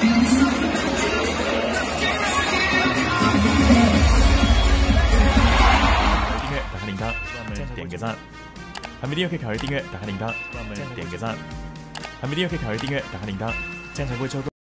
订阅打开铃铛，下面点个赞。还没订阅可以考虑订阅，打开铃铛，下面点个赞。还没订阅可以考虑订阅，打开铃铛，这样才会错过。